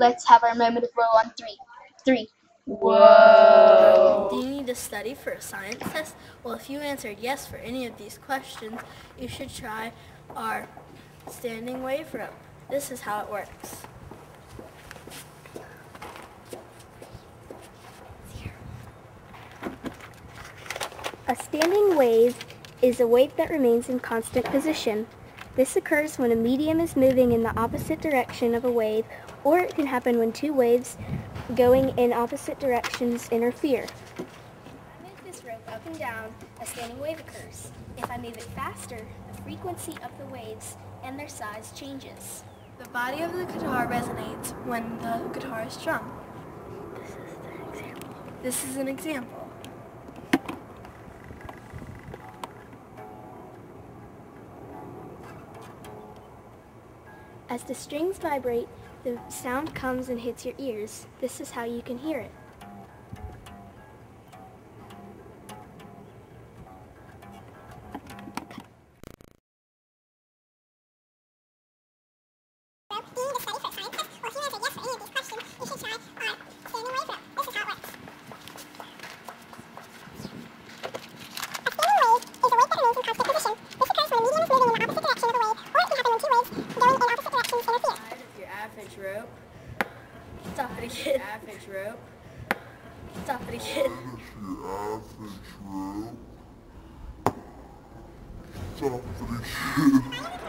Let's have our moment of woe on three. Three. Whoa. Do you need to study for a science test? Well, if you answered yes for any of these questions, you should try our standing wave rope. This is how it works. A standing wave is a wave that remains in constant position. This occurs when a medium is moving in the opposite direction of a wave, or it can happen when two waves going in opposite directions interfere. If I move this rope up and down, a standing wave occurs. If I move it faster, the frequency of the waves and their size changes. The body of the guitar resonates when the guitar is strummed. This is an example. As the strings vibrate, the sound comes and hits your ears. This is how you can hear it. Rope. Stop it again. Average rope. Stop it again. Stop it again.